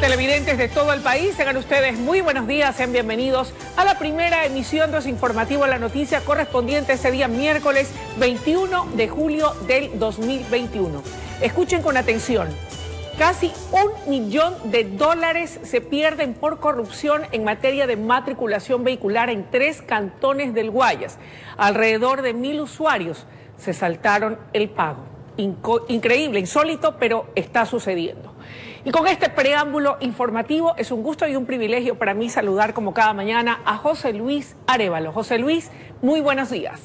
televidentes de todo el país, tengan ustedes muy buenos días, sean bienvenidos a la primera emisión de los informativos La Noticia correspondiente ese día miércoles 21 de julio del 2021. Escuchen con atención. Casi un millón de dólares se pierden por corrupción en materia de matriculación vehicular en tres cantones del Guayas. Alrededor de mil usuarios se saltaron el pago. increíble, insólito, pero está sucediendo. Y con este preámbulo informativo es un gusto y un privilegio para mí saludar como cada mañana a José Luis Arevalo. José Luis, muy buenos días.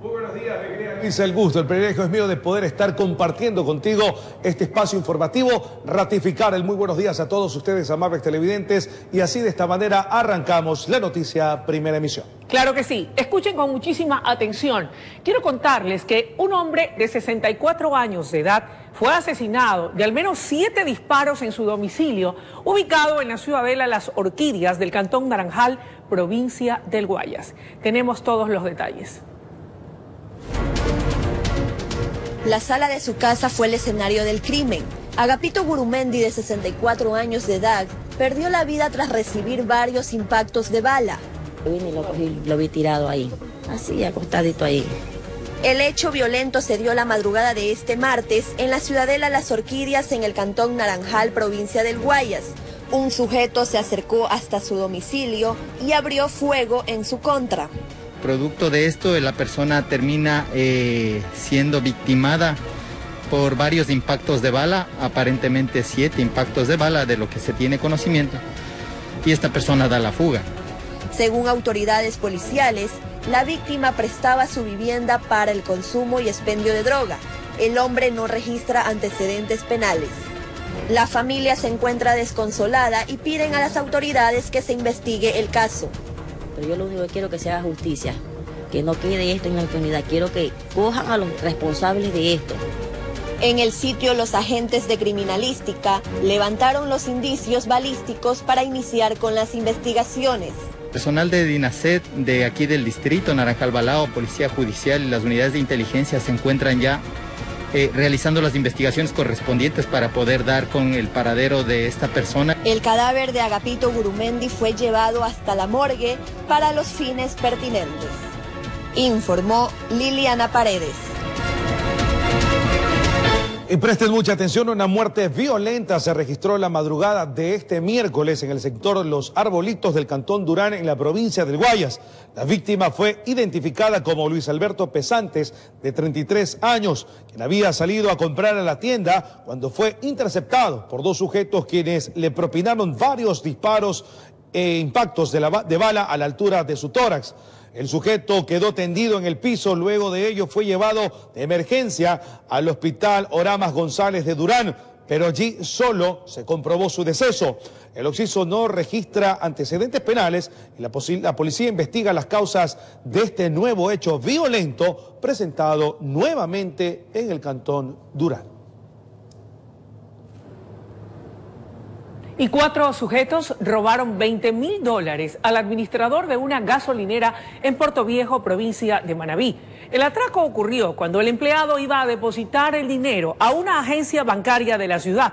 Muy buenos días, querida Luisa. El gusto, el privilegio es mío de poder estar compartiendo contigo este espacio informativo, ratificar el muy buenos días a todos ustedes, amables televidentes, y así de esta manera arrancamos la noticia primera emisión. Claro que sí. Escuchen con muchísima atención. Quiero contarles que un hombre de 64 años de edad fue asesinado de al menos siete disparos en su domicilio, ubicado en la ciudadela Las Orquídeas del Cantón Naranjal, provincia del Guayas. Tenemos todos los detalles. La sala de su casa fue el escenario del crimen. Agapito Gurumendi, de 64 años de edad, perdió la vida tras recibir varios impactos de bala. Vine y lo cogí, lo vi tirado ahí, así acostadito ahí. El hecho violento se dio la madrugada de este martes en la ciudadela Las Orquídeas en el cantón Naranjal, provincia del Guayas. Un sujeto se acercó hasta su domicilio y abrió fuego en su contra. Producto de esto, la persona termina eh, siendo victimada por varios impactos de bala, aparentemente siete impactos de bala de lo que se tiene conocimiento, y esta persona da la fuga. Según autoridades policiales, la víctima prestaba su vivienda para el consumo y expendio de droga. El hombre no registra antecedentes penales. La familia se encuentra desconsolada y piden a las autoridades que se investigue el caso. Pero yo lo único que quiero es que se haga justicia, que no quede esto en la impunidad. Quiero que cojan a los responsables de esto. En el sitio los agentes de criminalística levantaron los indicios balísticos para iniciar con las investigaciones. Personal de DINASET de aquí del distrito, Naranjal Balao, Policía Judicial y las unidades de inteligencia se encuentran ya eh, realizando las investigaciones correspondientes para poder dar con el paradero de esta persona. El cadáver de Agapito Gurumendi fue llevado hasta la morgue para los fines pertinentes. Informó Liliana Paredes. Y presten mucha atención, una muerte violenta se registró la madrugada de este miércoles en el sector Los Arbolitos del Cantón Durán en la provincia del Guayas. La víctima fue identificada como Luis Alberto Pesantes, de 33 años, quien había salido a comprar a la tienda cuando fue interceptado por dos sujetos quienes le propinaron varios disparos e impactos de, de bala a la altura de su tórax. El sujeto quedó tendido en el piso, luego de ello fue llevado de emergencia al hospital Oramas González de Durán, pero allí solo se comprobó su deceso. El occiso no registra antecedentes penales y la, la, policía investiga las causas de este nuevo hecho violento presentado nuevamente en el cantón Durán. Y cuatro sujetos robaron 20 mil dólares al administrador de una gasolinera en Puerto Viejo, provincia de Manabí. El atraco ocurrió cuando el empleado iba a depositar el dinero a una agencia bancaria de la ciudad.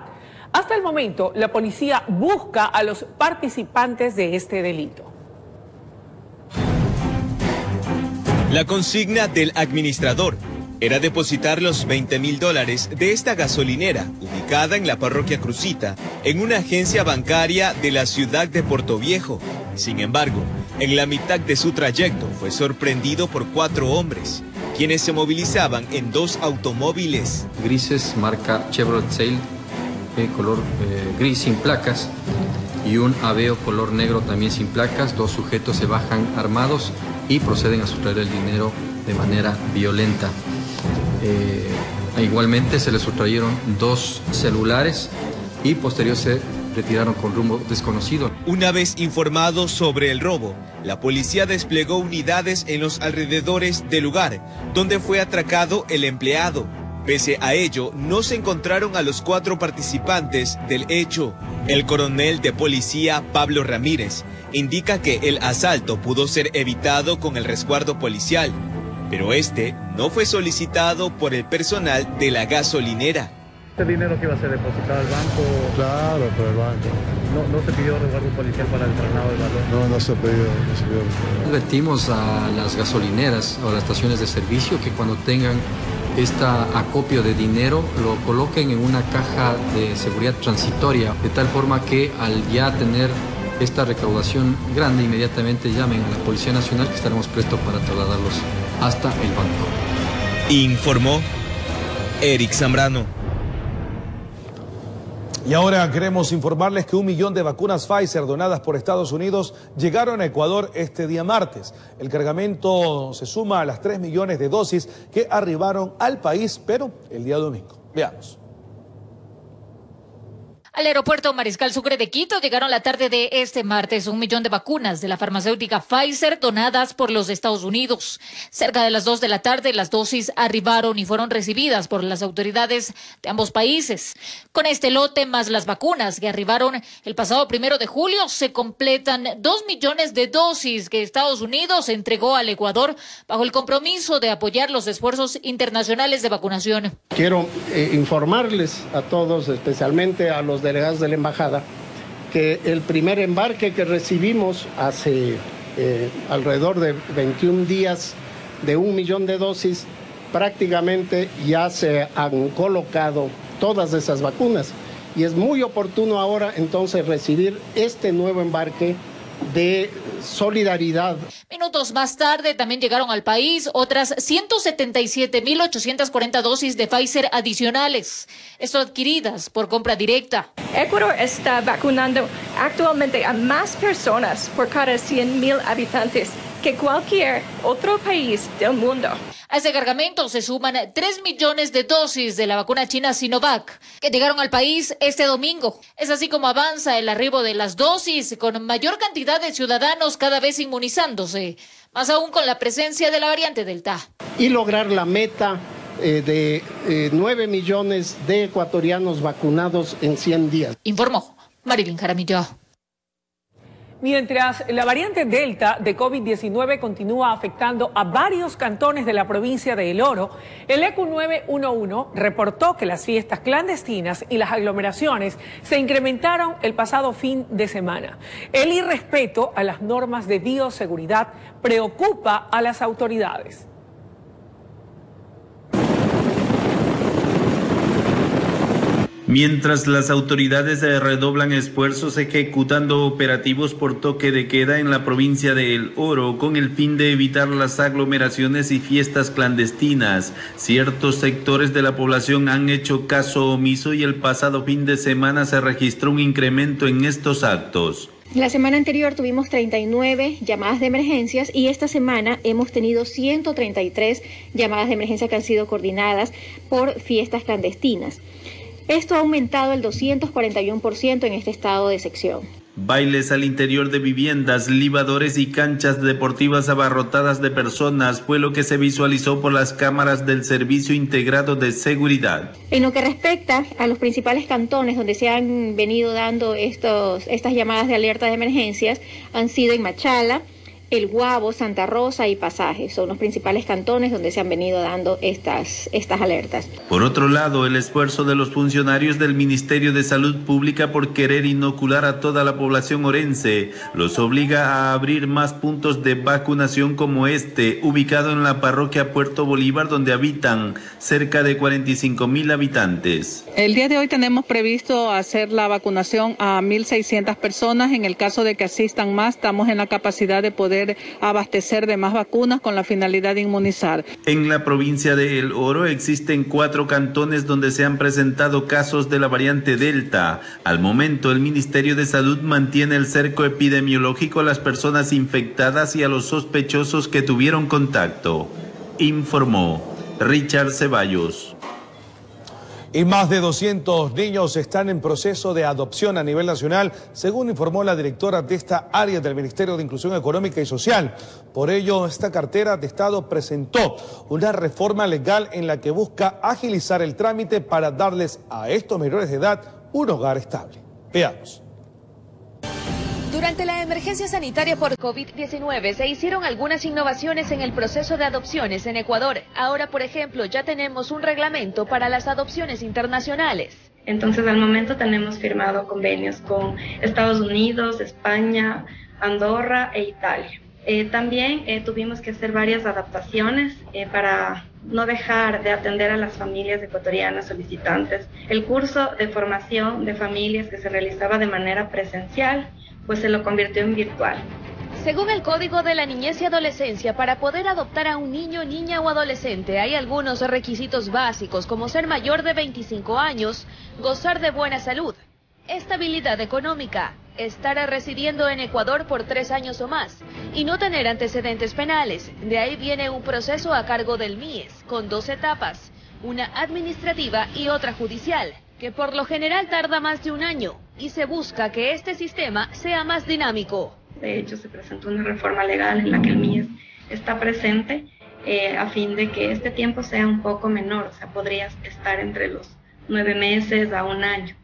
Hasta el momento, la policía busca a los participantes de este delito. La consigna del administrador era depositar los 20 mil dólares de esta gasolinera, ubicada en la parroquia Crucita, en una agencia bancaria de la ciudad de Puerto Viejo. Sin embargo, en la mitad de su trayecto fue sorprendido por cuatro hombres, quienes se movilizaban en dos automóviles. Grises, marca Chevrolet Sail, eh, color eh, gris sin placas, y un Aveo color negro también sin placas. Dos sujetos se bajan armados y proceden a sustraer el dinero de manera violenta. Eh, igualmente se le sustrayeron dos celulares y posterior se retiraron con rumbo desconocido. Una vez informado sobre el robo, la policía desplegó unidades en los alrededores del lugar donde fue atracado el empleado. Pese a ello, no se encontraron a los cuatro participantes del hecho. El coronel de policía Pablo Ramírez indica que el asalto pudo ser evitado con el resguardo policial, pero este no fue solicitado por el personal de la gasolinera. ¿Este dinero que iba a ser depositado al banco? Claro, por el banco. ¿No, ¿No se pidió resguardo policial para el traslado del valor? No, no se pidió, no se pidió. Advertimos a las gasolineras o a las estaciones de servicio que cuando tengan esta acopio de dinero lo coloquen en una caja de seguridad transitoria, de tal forma que al ya tener esta recaudación grande, inmediatamente llamen a la Policía Nacional que estaremos prestos para trasladarlos hasta el banco. Informó Eric Zambrano. Y ahora queremos informarles que un millón de vacunas Pfizer donadas por Estados Unidos llegaron a Ecuador este día martes. El cargamento se suma a las 3 millones de dosis que arribaron al país, pero el día domingo. Veamos. Al aeropuerto Mariscal Sucre de Quito llegaron la tarde de este martes un millón de vacunas de la farmacéutica Pfizer donadas por los Estados Unidos. Cerca de las dos de la tarde las dosis arribaron y fueron recibidas por las autoridades de ambos países. Con este lote más las vacunas que arribaron el pasado primero de julio se completan dos millones de dosis que Estados Unidos entregó al Ecuador bajo el compromiso de apoyar los esfuerzos internacionales de vacunación. Quiero eh, informarles a todos, especialmente a los delegados de la embajada, que el primer embarque que recibimos hace eh, alrededor de 21 días de un millón de dosis, prácticamente ya se han colocado todas esas vacunas. Y es muy oportuno ahora entonces recibir este nuevo embarque de solidaridad. Minutos más tarde también llegaron al país otras 177.840 dosis de Pfizer adicionales, esto adquiridas por compra directa. Ecuador está vacunando actualmente a más personas por cada 100.000 habitantes que cualquier otro país del mundo. A ese cargamento se suman 3 millones de dosis de la vacuna china Sinovac, que llegaron al país este domingo. Es así como avanza el arribo de las dosis, con mayor cantidad de ciudadanos cada vez inmunizándose, más aún con la presencia de la variante Delta. Y lograr la meta eh, de eh, 9 millones de ecuatorianos vacunados en 100 días. Informó Marilyn Jaramillo. Mientras la variante Delta de COVID-19 continúa afectando a varios cantones de la provincia de El Oro, el ECU 911 reportó que las fiestas clandestinas y las aglomeraciones se incrementaron el pasado fin de semana. El irrespeto a las normas de bioseguridad preocupa a las autoridades. Mientras las autoridades redoblan esfuerzos ejecutando operativos por toque de queda en la provincia de El Oro con el fin de evitar las aglomeraciones y fiestas clandestinas, ciertos sectores de la población han hecho caso omiso y el pasado fin de semana se registró un incremento en estos actos. La semana anterior tuvimos 39 llamadas de emergencias y esta semana hemos tenido 133 llamadas de emergencia que han sido coordinadas por fiestas clandestinas. Esto ha aumentado el 241% en este estado de sección. Bailes al interior de viviendas, libadores y canchas deportivas abarrotadas de personas fue lo que se visualizó por las cámaras del Servicio Integrado de Seguridad. En lo que respecta a los principales cantones donde se han venido dando estos, estas llamadas de alerta de emergencias, han sido en Machala, el Guabo, Santa Rosa y Pasaje. Son los principales cantones donde se han venido dando estas, estas alertas. Por otro lado, el esfuerzo de los funcionarios del Ministerio de Salud Pública por querer inocular a toda la población orense los obliga a abrir más puntos de vacunación como este, ubicado en la parroquia Puerto Bolívar, donde habitan cerca de 45 mil habitantes. El día de hoy tenemos previsto hacer la vacunación a 1.600 personas. En el caso de que asistan más, estamos en la capacidad de poder abastecer de más vacunas con la finalidad de inmunizar. En la provincia de El Oro existen cuatro cantones donde se han presentado casos de la variante Delta. Al momento, el Ministerio de Salud mantiene el cerco epidemiológico a las personas infectadas y a los sospechosos que tuvieron contacto. Informó Richard Ceballos. Y más de 200 niños están en proceso de adopción a nivel nacional, según informó la directora de esta área del Ministerio de Inclusión Económica y Social. Por ello, esta cartera de Estado presentó una reforma legal en la que busca agilizar el trámite para darles a estos menores de edad un hogar estable. Veamos. Durante la emergencia sanitaria por COVID-19 se hicieron algunas innovaciones en el proceso de adopciones en Ecuador. Ahora, por ejemplo, ya tenemos un reglamento para las adopciones internacionales. Entonces, al momento tenemos firmado convenios con Estados Unidos, España, Andorra e Italia. Eh, también eh, tuvimos que hacer varias adaptaciones eh, para no dejar de atender a las familias ecuatorianas solicitantes. El curso de formación de familias que se realizaba de manera presencial pues se lo convirtió en virtual. Según el Código de la Niñez y Adolescencia, para poder adoptar a un niño, niña o adolescente hay algunos requisitos básicos como ser mayor de 25 años, gozar de buena salud, estabilidad económica, estar residiendo en Ecuador por tres años o más y no tener antecedentes penales. De ahí viene un proceso a cargo del MIES con dos etapas, una administrativa y otra judicial que por lo general tarda más de un año y se busca que este sistema sea más dinámico. De hecho, se presentó una reforma legal en la que el MIES está presente eh, a fin de que este tiempo sea un poco menor, o sea, podrías estar entre los nueve meses a un año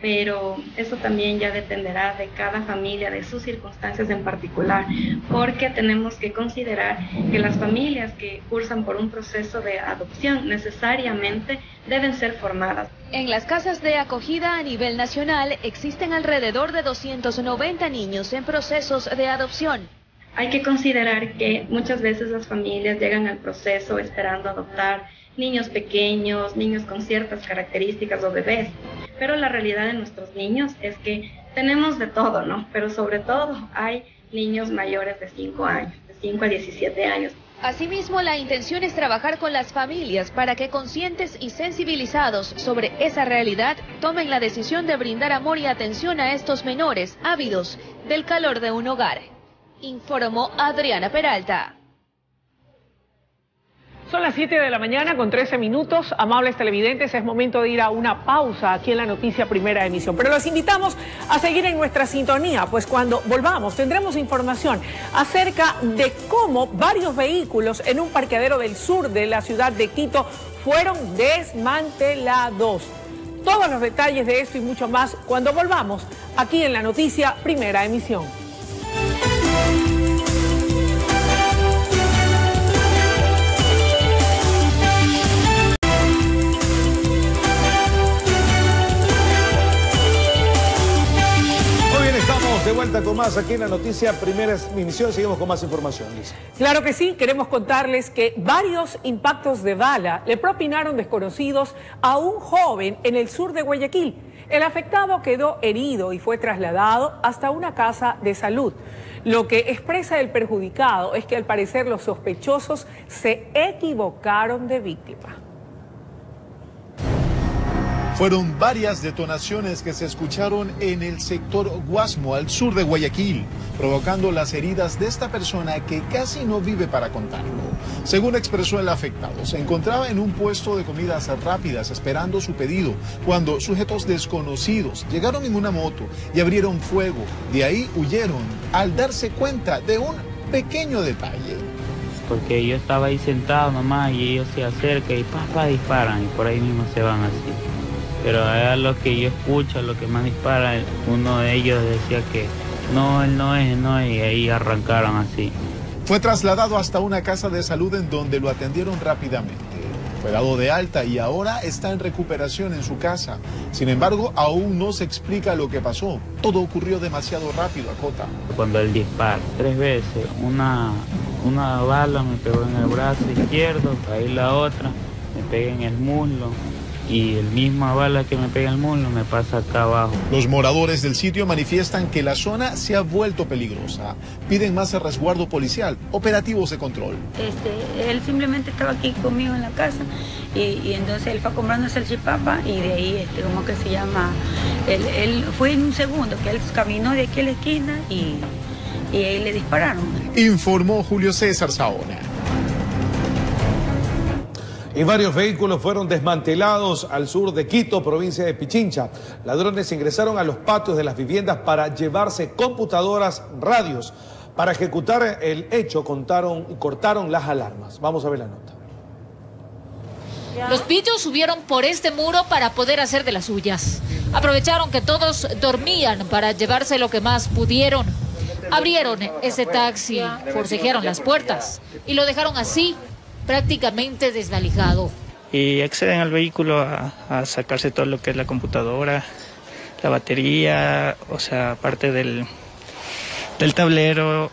pero eso también ya dependerá de cada familia, de sus circunstancias en particular, porque tenemos que considerar que las familias que cursan por un proceso de adopción necesariamente deben ser formadas. En las casas de acogida a nivel nacional existen alrededor de 290 niños en procesos de adopción. Hay que considerar que muchas veces las familias llegan al proceso esperando adoptar niños pequeños, niños con ciertas características o bebés. Pero la realidad de nuestros niños es que tenemos de todo, ¿no? Pero sobre todo hay niños mayores de 5 años, de 5 a 17 años. Asimismo, la intención es trabajar con las familias para que conscientes y sensibilizados sobre esa realidad tomen la decisión de brindar amor y atención a estos menores ávidos del calor de un hogar. Informó Adriana Peralta. Son las 7 de la mañana con 13 minutos. Amables televidentes, es momento de ir a una pausa aquí en la noticia primera emisión. Pero los invitamos a seguir en nuestra sintonía, pues cuando volvamos tendremos información acerca de cómo varios vehículos en un parqueadero del sur de la ciudad de Quito fueron desmantelados. Todos los detalles de esto y mucho más cuando volvamos aquí en la noticia primera emisión. Con más aquí en la noticia Primera Emisión. Seguimos con más información. Claro que sí, queremos contarles que varios impactos de bala le propinaron desconocidos a un joven en el sur de Guayaquil. El afectado quedó herido y fue trasladado hasta una casa de salud. Lo que expresa el perjudicado es que al parecer los sospechosos se equivocaron de víctima. Fueron varias detonaciones que se escucharon en el sector Guasmo, al sur de Guayaquil, provocando las heridas de esta persona que casi no vive para contarlo. Según expresó el afectado, se encontraba en un puesto de comidas rápidas esperando su pedido cuando sujetos desconocidos llegaron en una moto y abrieron fuego. De ahí huyeron al darse cuenta de un pequeño detalle porque yo estaba ahí sentado nomás y ellos se acercan y papá disparan y por ahí mismo se van así pero a lo que yo escucho, lo que más dispara, uno de ellos decía que no, él no es, no es, y ahí arrancaron así. Fue trasladado hasta una casa de salud en donde lo atendieron rápidamente. Fue dado de alta y ahora está en recuperación en su casa. Sin embargo, aún no se explica lo que pasó. Todo ocurrió demasiado rápido, Cota. Cuando él dispara tres veces, una, una bala me pegó en el brazo izquierdo, ahí la otra me pega en el muslo, y el misma bala que me pega el muslo me pasa acá abajo. Los moradores del sitio manifiestan que la zona se ha vuelto peligrosa. Piden más resguardo policial, operativos de control. Este, él simplemente estaba aquí conmigo en la casa y, entonces él fue comprando salchipapa y de ahí, este, ¿cómo que se llama? Él, fue en un segundo que él caminó de aquí a la esquina y, y ahí le dispararon. Informó Julio César Saona y varios vehículos fueron desmantelados al sur de Quito, provincia de Pichincha. Ladrones ingresaron a los patios de las viviendas para llevarse computadoras, radios. Para ejecutar el hecho contaron, cortaron las alarmas. Vamos a ver la nota. Los pillos subieron por este muro para poder hacer de las suyas. Aprovecharon que todos dormían para llevarse lo que más pudieron. Abrieron ese taxi, forcejearon las puertas y lo dejaron así, prácticamente desvalijado. Y acceden al vehículo a, a sacarse todo lo que es la computadora, la batería, o sea, parte del, del tablero.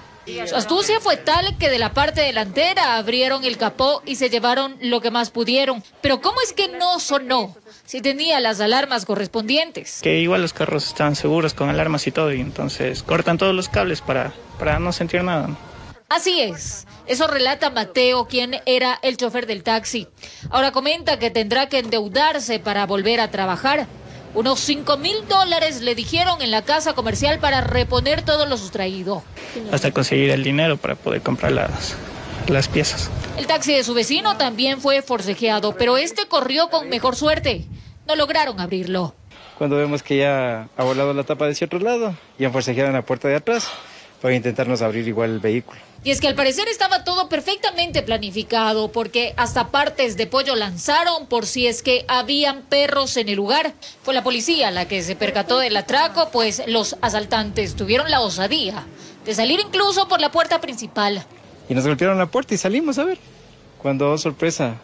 Su astucia fue tal que de la parte delantera abrieron el capó y se llevaron lo que más pudieron. Pero ¿cómo es que no sonó? Si tenía las alarmas correspondientes. Que igual los carros estaban seguros con alarmas y todo, y entonces cortan todos los cables para, para no sentir nada. Así es. Eso relata Mateo, quien era el chofer del taxi. Ahora comenta que tendrá que endeudarse para volver a trabajar. Unos 5 mil dólares le dijeron en la casa comercial para reponer todo lo sustraído. Hasta conseguir el dinero para poder comprar las, las piezas. El taxi de su vecino también fue forcejeado, pero este corrió con mejor suerte. No lograron abrirlo. Cuando vemos que ya ha volado la tapa de ese otro lado, ya forcejearon la puerta de atrás para intentarnos abrir igual el vehículo. Y es que al parecer estaba todo perfectamente planificado porque hasta partes de pollo lanzaron por si es que habían perros en el lugar. Fue la policía la que se percató del atraco, pues los asaltantes tuvieron la osadía de salir incluso por la puerta principal. Y nos golpearon la puerta y salimos a ver. Cuando, oh, sorpresa,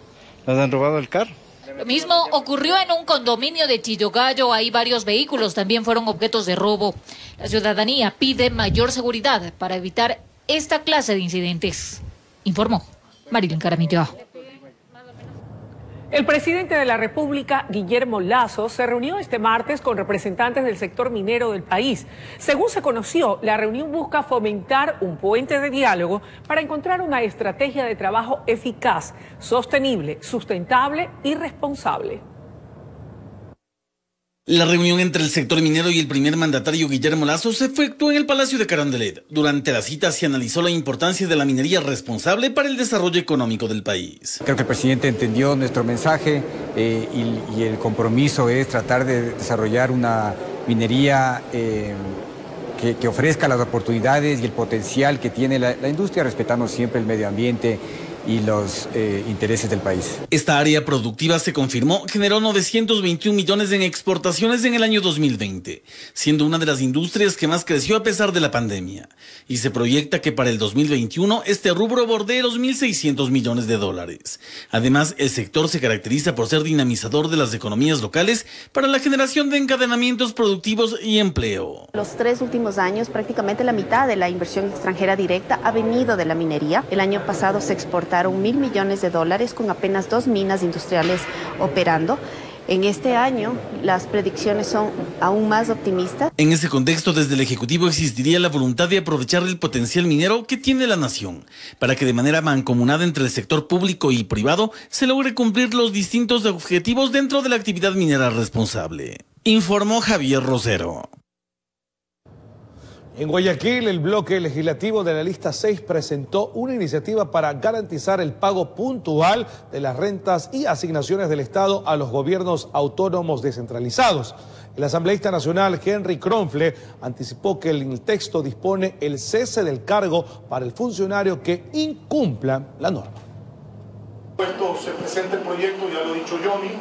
nos han robado el carro. Lo mismo ocurrió en un condominio de Chillogallo. Ahí varios vehículos también fueron objetos de robo. La ciudadanía pide mayor seguridad para evitar esta clase de incidentes. Informó Marilyn Caramillo. El presidente de la República, Guillermo Lazo, se reunió este martes con representantes del sector minero del país. Según se conoció, la reunión busca fomentar un puente de diálogo para encontrar una estrategia de trabajo eficaz, sostenible, sustentable y responsable. La reunión entre el sector minero y el primer mandatario Guillermo Lazo se efectuó en el Palacio de Carondelet. Durante la cita se analizó la importancia de la minería responsable para el desarrollo económico del país. Creo que el presidente entendió nuestro mensaje eh, y, el compromiso es tratar de desarrollar una minería eh, que, ofrezca las oportunidades y el potencial que tiene la industria, respetando siempre el medio ambiente y los eh, intereses del país. Esta área productiva se confirmó generó 921 millones en exportaciones en el año 2020, siendo una de las industrias que más creció a pesar de la pandemia. Y se proyecta que para el 2021 este rubro bordee los 1.600 millones de dólares. Además, el sector se caracteriza por ser dinamizador de las economías locales para la generación de encadenamientos productivos y empleo. Los tres últimos años, prácticamente la mitad de la inversión extranjera directa ha venido de la minería. El año pasado se exportó mil millones de dólares con apenas dos minas industriales operando. En este año las predicciones son aún más optimistas. En ese contexto, desde el Ejecutivo existiría la voluntad de aprovechar el potencial minero que tiene la nación, para que de manera mancomunada entre el sector público y privado se logre cumplir los distintos objetivos dentro de la actividad minera responsable. Informó Javier Rosero. En Guayaquil, el bloque legislativo de la lista 6 presentó una iniciativa para garantizar el pago puntual de las rentas y asignaciones del Estado a los gobiernos autónomos descentralizados. El asambleísta nacional Henry Kronfle anticipó que el texto dispone el cese del cargo para el funcionario que incumpla la norma. Esto se presenta el proyecto, ya lo ha dicho Johnny,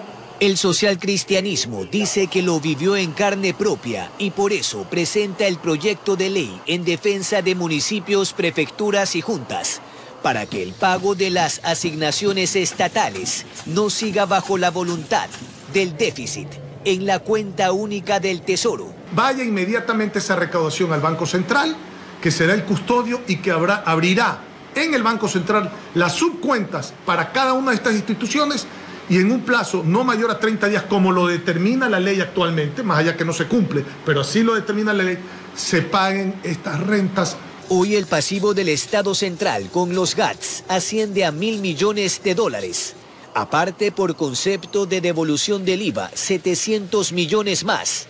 el socialcristianismo dice que lo vivió en carne propia y por eso presenta el proyecto de ley en defensa de municipios, prefecturas y juntas, para que el pago de las asignaciones estatales no siga bajo la voluntad del déficit en la cuenta única del Tesoro. Vaya inmediatamente esa recaudación al Banco Central, que será el custodio y que habrá, abrirá en el Banco Central las subcuentas para cada una de estas instituciones y en un plazo no mayor a 30 días, como lo determina la ley actualmente, más allá que no se cumple, pero así lo determina la ley, se paguen estas rentas. Hoy el pasivo del Estado Central con los GATS asciende a mil millones de dólares. Aparte, por concepto de devolución del IVA, 700 millones más.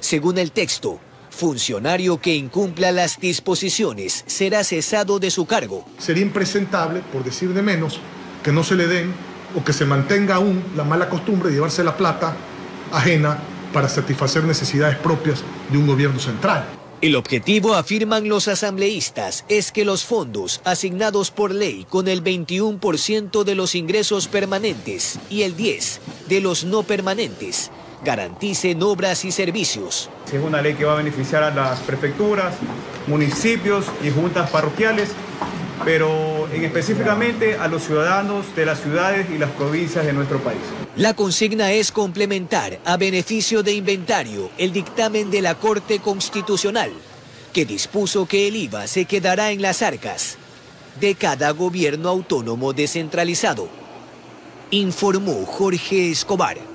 Según el texto, funcionario que incumpla las disposiciones será cesado de su cargo. Sería impresentable, por decir de menos, que no se le den o que se mantenga aún la mala costumbre de llevarse la plata ajena para satisfacer necesidades propias de un gobierno central. El objetivo, afirman los asambleístas, es que los fondos asignados por ley con el 21% de los ingresos permanentes y el 10% de los no permanentes garanticen obras y servicios. Es una ley que va a beneficiar a las prefecturas, municipios y juntas parroquiales, pero en específicamente a los ciudadanos de las ciudades y las provincias de nuestro país. La consigna es complementar a beneficio de inventario el dictamen de la Corte Constitucional, que dispuso que el IVA se quedará en las arcas de cada gobierno autónomo descentralizado. Informó Jorge Escobar.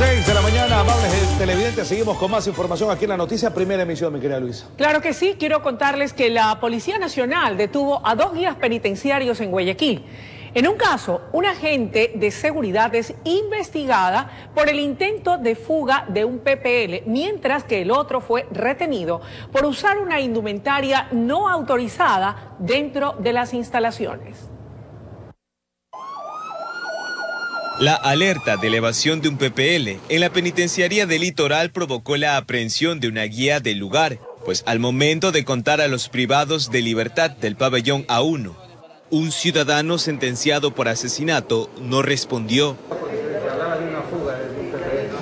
36 de la mañana, amables televidentes, seguimos con más información aquí en la noticia, primera emisión, mi querida Luisa. Claro que sí, quiero contarles que la Policía Nacional detuvo a dos guías penitenciarios en Guayaquil. En un caso, un agente de seguridad es investigada por el intento de fuga de un PPL, mientras que el otro fue retenido por usar una indumentaria no autorizada dentro de las instalaciones. La alerta de elevación de un PPL en la penitenciaría del litoral provocó la aprehensión de una guía del lugar, pues al momento de contar a los privados de libertad del pabellón A1, un ciudadano sentenciado por asesinato no respondió.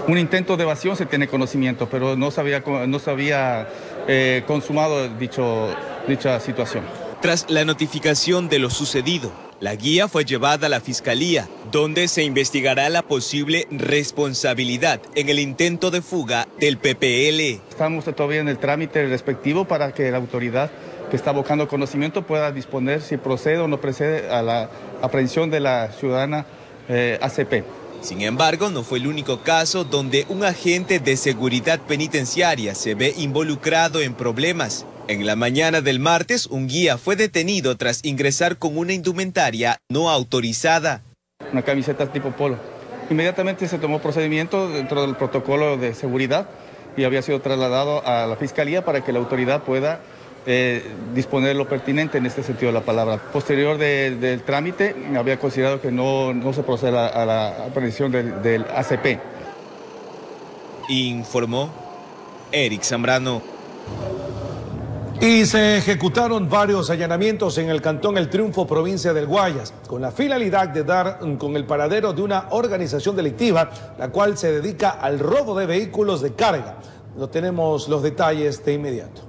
Un intento de evasión se tiene conocimiento, pero no se había, no se había eh, consumado dicho, dicha situación. Tras la notificación de lo sucedido, la guía fue llevada a la fiscalía, donde se investigará la posible responsabilidad en el intento de fuga del PPL. Estamos todavía en el trámite respectivo para que la autoridad que está buscando conocimiento pueda disponer si procede o no procede a la aprehensión de la ciudadana eh, ACP. Sin embargo, no fue el único caso donde un agente de seguridad penitenciaria se ve involucrado en problemas. En la mañana del martes, un guía fue detenido tras ingresar con una indumentaria no autorizada. Una camiseta tipo polo. Inmediatamente se tomó procedimiento dentro del protocolo de seguridad y había sido trasladado a la fiscalía para que la autoridad pueda eh, disponer lo pertinente en este sentido de la palabra. Posterior del trámite, había considerado que no, no se procede a, la aprehensión del, del ACP. Informó Eric Zambrano. Y se ejecutaron varios allanamientos en el cantón El Triunfo, provincia del Guayas, con la finalidad de dar con el paradero de una organización delictiva, la cual se dedica al robo de vehículos de carga. No tenemos los detalles de inmediato.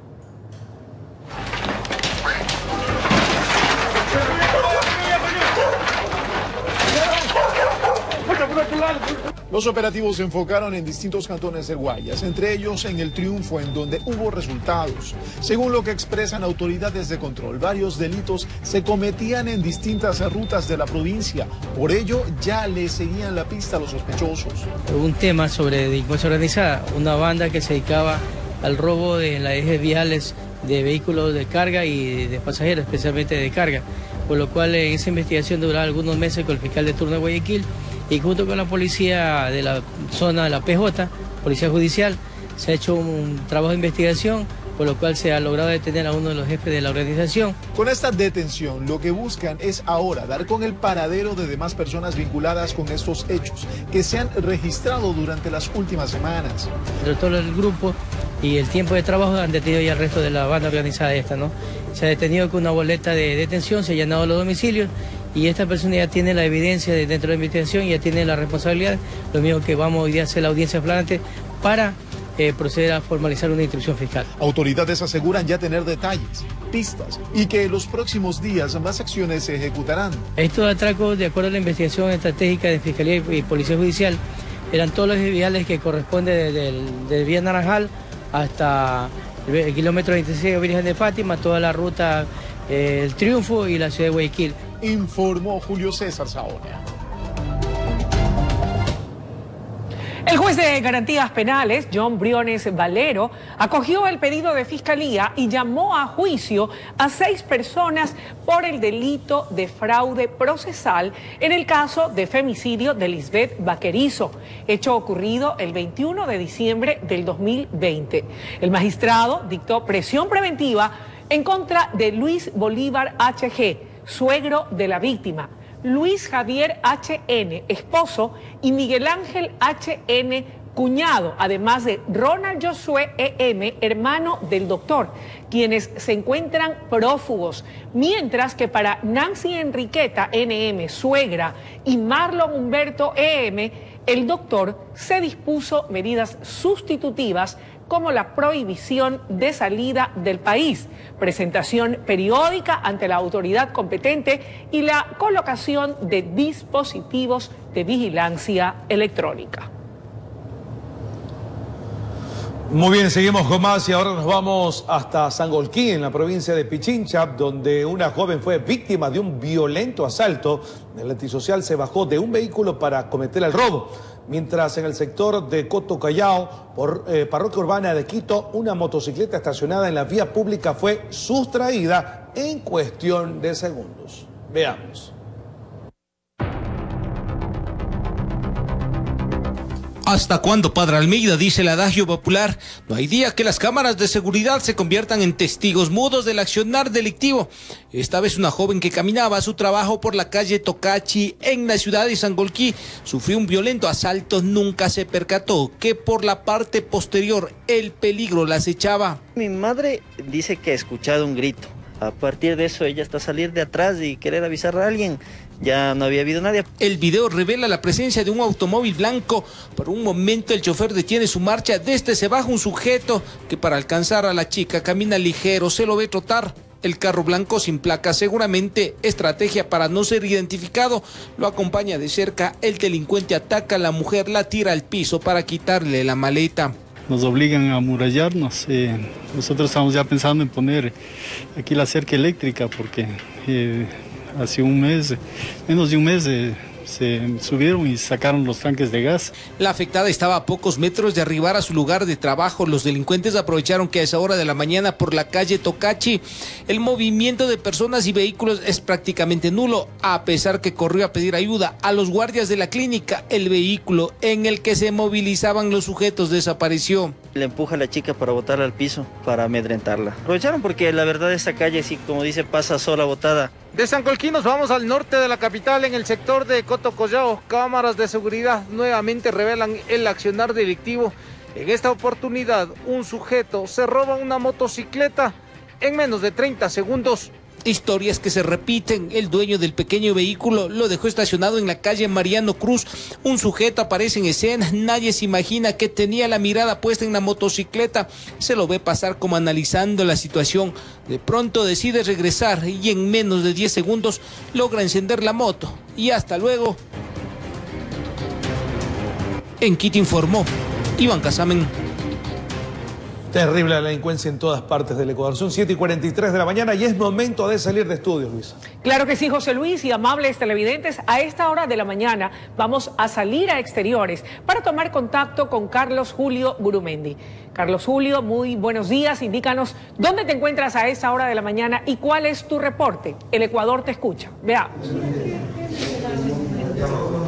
Los operativos se enfocaron en distintos cantones de Guayas, entre ellos en el Triunfo, en donde hubo resultados. Según lo que expresan autoridades de control, varios delitos se cometían en distintas rutas de la provincia. Por ello, ya le seguían la pista a los sospechosos. Un tema sobre delincuencia organizada, una banda que se dedicaba al robo de las ejes viales de vehículos de carga y de pasajeros, especialmente de carga. Por lo cual en esa investigación duraba algunos meses con el fiscal de turno de Guayaquil y junto con la policía de la zona de la PJ, Policía Judicial, se ha hecho un trabajo de investigación por lo cual se ha logrado detener a uno de los jefes de la organización. Con esta detención, lo que buscan es ahora dar con el paradero de demás personas vinculadas con estos hechos que se han registrado durante las últimas semanas. De todo el grupo y el tiempo de trabajo han detenido ya el resto de la banda organizada esta, ¿no? Se ha detenido con una boleta de detención, se ha llenado los domicilios y esta persona ya tiene la evidencia dentro de la investigación, ya tiene la responsabilidad, lo mismo que vamos hoy día a hacer la audiencia flagrante para eh, proceder a formalizar una instrucción fiscal. Autoridades aseguran ya tener detalles, pistas y que en los próximos días más acciones se ejecutarán. Estos atracos, de acuerdo a la investigación estratégica de Fiscalía y Policía Judicial, eran todos los viales que corresponden del, Vía Naranjal hasta el kilómetro 26 Virgen de Fátima, toda la ruta eh, El Triunfo y la ciudad de Guayaquil informó Julio César Saonia. El juez de garantías penales, John Briones Valero, acogió el pedido de fiscalía y llamó a juicio a seis personas por el delito de fraude procesal en el caso de femicidio de Lisbeth Vaquerizo, hecho ocurrido el 21 de diciembre del 2020. El magistrado dictó presión preventiva en contra de Luis Bolívar HG suegro de la víctima, Luis Javier HN, esposo, y Miguel Ángel HN, cuñado, además de Ronald Josué EM, hermano del doctor, quienes se encuentran prófugos, mientras que para Nancy Enriqueta NM, suegra, y Marlon Humberto EM, el doctor se dispuso medidas sustitutivas como la prohibición de salida del país, presentación periódica ante la autoridad competente y la colocación de dispositivos de vigilancia electrónica. Muy bien, seguimos con más y ahora nos vamos hasta Sangolquí, en la provincia de Pichincha, donde una joven fue víctima de un violento asalto. El antisocial se bajó de un vehículo para cometer el robo. Mientras en el sector de Coto Callao, por eh, parroquia urbana de Quito, una motocicleta estacionada en la vía pública fue sustraída en cuestión de segundos. Veamos. ¿Hasta cuándo, Padre Almeida? Dice el adagio popular. No hay día que las cámaras de seguridad se conviertan en testigos mudos del accionar delictivo. Esta vez una joven que caminaba a su trabajo por la calle Tocachi en la ciudad de Sangolquí sufrió un violento asalto. Nunca se percató que por la parte posterior el peligro la acechaba. Mi madre dice que ha escuchado un grito. A partir de eso ella está a salir de atrás y querer avisar a alguien ya no había habido nadie. El video revela la presencia de un automóvil blanco. Por un momento el chofer detiene su marcha. De este se baja un sujeto que para alcanzar a la chica camina ligero, se lo ve trotar. El carro blanco sin placa, seguramente estrategia para no ser identificado, lo acompaña de cerca. El delincuente ataca a la mujer, la tira al piso para quitarle la maleta nos obligan a amurallarnos. Eh, nosotros estamos ya pensando en poner aquí la cerca eléctrica porque eh, hace un mes, menos de un mes, eh, se subieron y sacaron los tanques de gas. La afectada estaba a pocos metros de arribar a su lugar de trabajo. Los delincuentes aprovecharon que a esa hora de la mañana por la calle Tocachi el movimiento de personas y vehículos es prácticamente nulo, a pesar que corrió a pedir ayuda a los guardias de la clínica. El vehículo en el que se movilizaban los sujetos desapareció. Le empuja a la chica para botarla al piso, para amedrentarla. Aprovecharon porque la verdad esa calle, sí, como dice, pasa sola botada. De San Colquinos vamos al norte de la capital, en el sector de Coto Collao. Cámaras de seguridad nuevamente revelan el accionar delictivo. En esta oportunidad, un sujeto se roba una motocicleta en menos de 30 segundos. Historias que se repiten. El dueño del pequeño vehículo lo dejó estacionado en la calle Mariano Cruz. Un sujeto aparece en escena. Nadie se imagina que tenía la mirada puesta en la motocicleta. Se lo ve pasar como analizando la situación. De pronto decide regresar y en menos de 10 segundos logra encender la moto. Y hasta luego. En Quito informó Iván Casamen. Terrible la delincuencia en todas partes del Ecuador. Son 7 y 43 de la mañana y es momento de salir de estudios, Luisa. Claro que sí, José Luis y amables televidentes. A esta hora de la mañana vamos a salir a exteriores para tomar contacto con Carlos Julio Gurumendi. Carlos Julio, muy buenos días. Indícanos dónde te encuentras a esta hora de la mañana y cuál es tu reporte. El Ecuador te escucha. Veamos.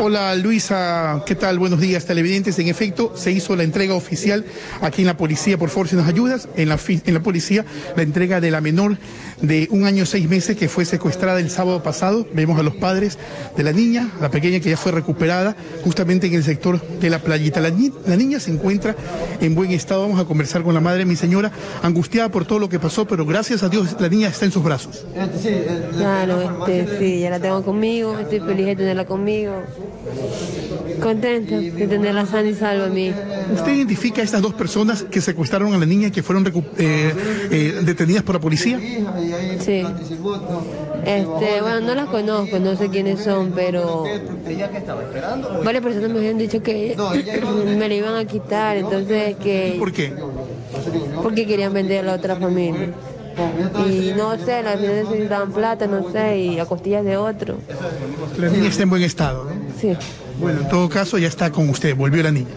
Hola Luisa, ¿qué tal? Buenos días televidentes. En efecto, se hizo la entrega oficial aquí en la policía, por favor si nos ayudas, en la, en la policía, la entrega de la menor de un año seis meses que fue secuestrada el sábado pasado. Vemos a los padres de la niña, la pequeña que ya fue recuperada justamente en el sector de la playita. La, niña se encuentra en buen estado. Vamos a conversar con la madre, mi señora, angustiada por todo lo que pasó, pero gracias a Dios la niña está en sus brazos. Claro, este, sí, ya la tengo conmigo, estoy feliz de tenerla conmigo. Contenta de tenerla sana y salva a mí. ¿Usted identifica a estas dos personas que secuestraron a la niña y que fueron eh, eh, detenidas por la policía? Sí. Este, bueno, no las conozco, no sé quiénes son, pero varias personas me habían dicho que me la iban a quitar, entonces que... ¿Por qué? Porque querían vender a la otra familia. Y no sé, las niñas necesitaban plata, no sé, y a costillas de otro. La niña está en buen estado, ¿no? Sí. Bueno, en todo caso ya está con usted, volvió la niña.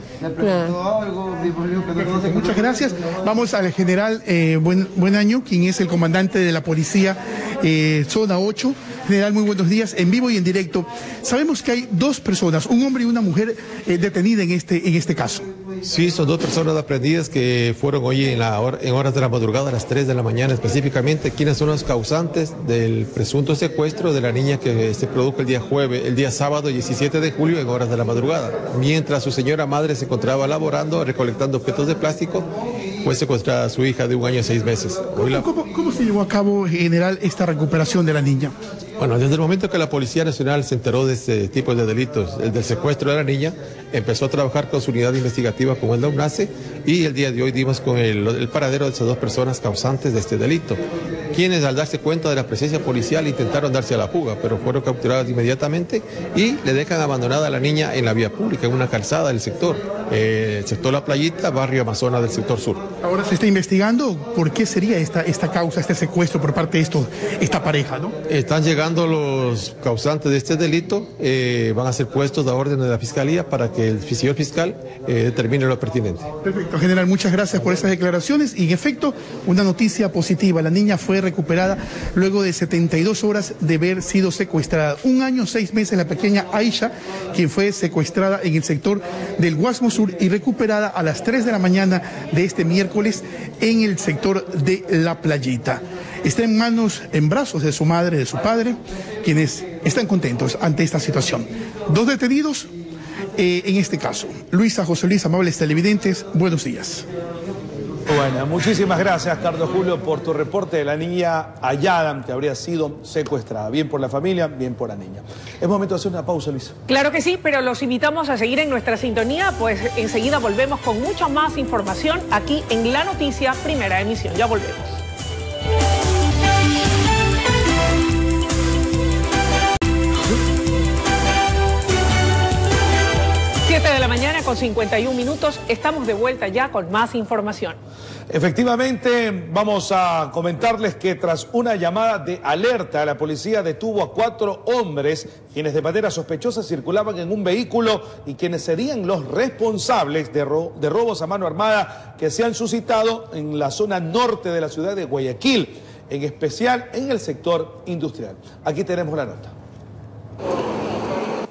Muchas gracias. Vamos al general eh, buen, buen año, quien es el comandante de la policía eh, Zona 8. General, muy buenos días, en vivo y en directo. Sabemos que hay dos personas, un hombre y una mujer eh, detenida en este, en este caso. Sí, son dos personas aprendidas que fueron hoy en, la en horas de la madrugada, a las 3 de la mañana específicamente. ¿Quiénes son los causantes del presunto secuestro de la niña que se produjo el día jueves, el día sábado 17 de julio en horas de la madrugada? Mientras su señora madre se encontraba laborando, recolectando objetos de plástico, fue secuestrada su hija de un año y seis meses. ¿Cómo, ¿Cómo se llevó a cabo, general, esta recuperación de la niña? Bueno, desde el momento que la Policía Nacional se enteró de este tipo de delitos, el del secuestro de la niña, empezó a trabajar con su unidad investigativa como el la UNACE y el día de hoy dimos con el, paradero de esas dos personas causantes de este delito, quienes al darse cuenta de la presencia policial intentaron darse a la fuga, pero fueron capturadas inmediatamente y le dejan abandonada a la niña en la vía pública, en una calzada del sector, eh, el sector La Playita, barrio Amazonas del sector sur. Ahora se está investigando por qué sería esta, esta causa, este secuestro por parte de esta pareja, ¿no? Están llegando los causantes de este delito, eh, van a ser puestos a orden de la Fiscalía para que el señor fiscal eh, determine lo pertinente. Perfecto, general, muchas gracias por esas declaraciones y en efecto, una noticia positiva, la niña fue recuperada luego de 72 horas de haber sido secuestrada. Un año, seis meses, la pequeña Aisha, quien fue secuestrada en el sector del Guasmo Sur y recuperada a las 3 de la mañana de este miércoles en el sector de La Playita. Está en manos, en brazos de su madre, de su padre, quienes están contentos ante esta situación. Dos detenidos eh, en este caso. Luisa, José Luis, amables televidentes, buenos días. Bueno, muchísimas gracias, Carlos Julio, por tu reporte de la niña Ayadam, que habría sido secuestrada. Bien por la familia, bien por la niña. Es momento de hacer una pausa, Luisa. Claro que sí, pero los invitamos a seguir en nuestra sintonía, pues enseguida volvemos con mucha más información aquí en La Noticia, primera emisión. Ya volvemos. De la mañana con 51 minutos. Estamos de vuelta ya con más información. Efectivamente, vamos a comentarles que tras una llamada de alerta, la policía detuvo a cuatro hombres quienes de manera sospechosa circulaban en un vehículo y quienes serían los responsables de, de robos a mano armada que se han suscitado en la zona norte de la ciudad de Guayaquil, en especial en el sector industrial. Aquí tenemos la nota.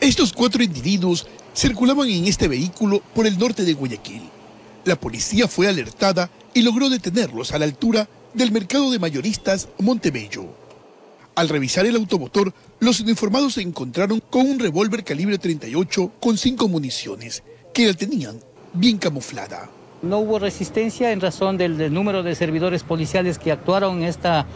Estos cuatro individuos circulaban en este vehículo por el norte de Guayaquil. La policía fue alertada y logró detenerlos a la altura del mercado de mayoristas Montebello. Al revisar el automotor, los uniformados se encontraron con un revólver calibre 38 con cinco municiones, que la tenían bien camuflada. No hubo resistencia en razón del, número de servidores policiales que actuaron en esta,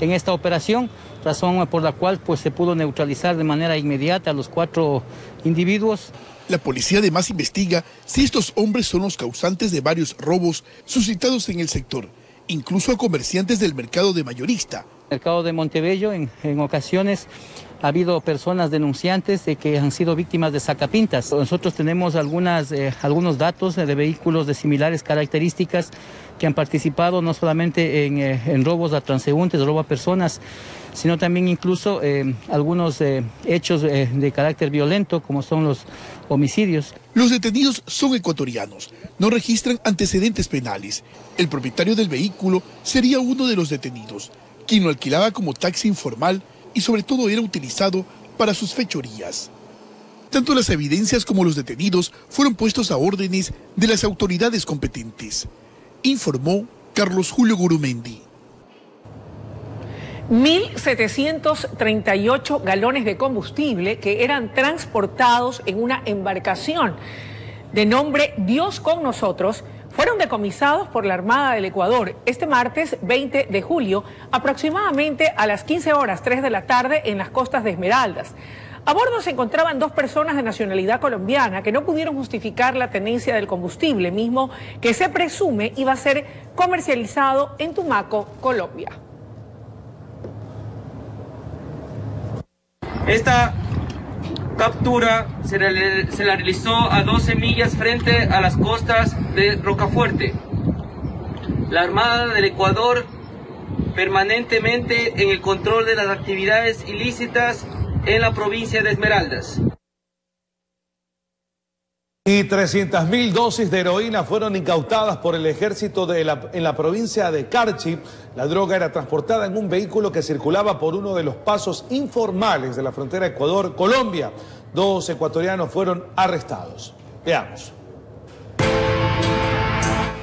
en esta operación, razón por la cual pues, se pudo neutralizar de manera inmediata a los cuatro individuos. La policía además investiga si estos hombres son los causantes de varios robos suscitados en el sector, incluso a comerciantes del mercado de mayorista. En el mercado de Montebello, en, en ocasiones, ha habido personas denunciantes de que han sido víctimas de sacapintas. Nosotros tenemos algunas, eh, algunos datos de vehículos de similares características que han participado no solamente en, eh, en robos a transeúntes, robo a personas, sino también incluso eh, algunos eh, hechos eh, de carácter violento, como son los homicidios. Los detenidos son ecuatorianos, no registran antecedentes penales. El propietario del vehículo sería uno de los detenidos, quien lo alquilaba como taxi informal y sobre todo era utilizado para sus fechorías. Tanto las evidencias como los detenidos fueron puestos a órdenes de las autoridades competentes, informó Carlos Julio Gurumendi. 1.738 galones de combustible que eran transportados en una embarcación de nombre Dios con nosotros fueron decomisados por la Armada del Ecuador este martes 20 de julio, aproximadamente a las 15 horas 3 de la tarde en las costas de Esmeraldas. A bordo se encontraban dos personas de nacionalidad colombiana que no pudieron justificar la tenencia del combustible mismo que se presume iba a ser comercializado en Tumaco, Colombia. Esta captura se, la realizó a 12 millas frente a las costas de Rocafuerte. La Armada del Ecuador permanentemente en el control de las actividades ilícitas en la provincia de Esmeraldas. Y 300.000 dosis de heroína fueron incautadas por el ejército de la, en la provincia de Carchi. La droga era transportada en un vehículo que circulaba por uno de los pasos informales de la frontera Ecuador-Colombia. Dos ecuatorianos fueron arrestados. Veamos.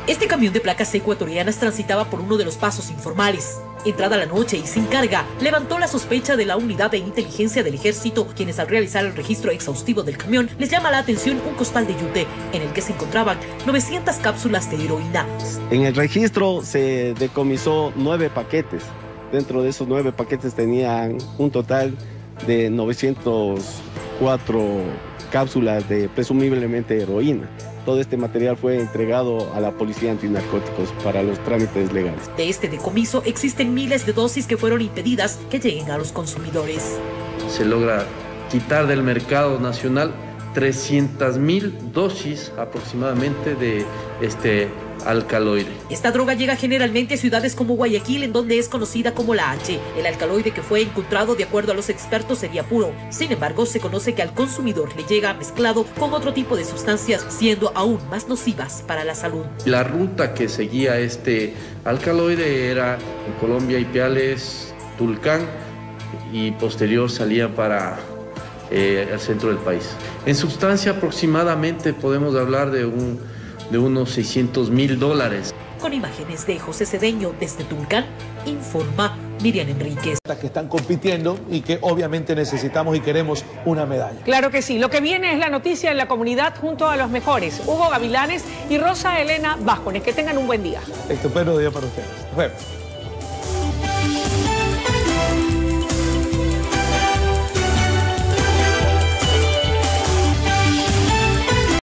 Este camión de placas ecuatorianas transitaba por uno de los pasos informales. Entrada la noche y sin carga, levantó la sospecha de la unidad de inteligencia del ejército, quienes al realizar el registro exhaustivo del camión les llama la atención un costal de yute en el que se encontraban 900 cápsulas de heroína. En el registro se decomisó nueve paquetes. Dentro de esos nueve paquetes tenían un total de 904 cápsulas de presumiblemente heroína. Todo este material fue entregado a la Policía Antinarcóticos para los trámites legales. De este decomiso existen miles de dosis que fueron impedidas que lleguen a los consumidores. Se logra quitar del mercado nacional 300 mil dosis aproximadamente de este alcaloide. Esta droga llega generalmente a ciudades como Guayaquil, en donde es conocida como la H. El alcaloide que fue encontrado, de acuerdo a los expertos, sería puro. Sin embargo, se conoce que al consumidor le llega mezclado con otro tipo de sustancias, siendo aún más nocivas para la salud. La ruta que seguía este alcaloide era en Colombia, Ipiales, Tulcán y posterior salía para eh, el centro del país. En sustancia aproximadamente podemos hablar de un de unos 600 mil dólares. Con imágenes de José Cedeño desde Tulcán, informa Miriam Enríquez. Que están compitiendo y que obviamente necesitamos y queremos una medalla. Claro que sí. Lo que viene es la noticia en la comunidad junto a los mejores, Hugo Gavilanes y Rosa Elena Bajones. Que tengan un buen día. Estupendo día para ustedes.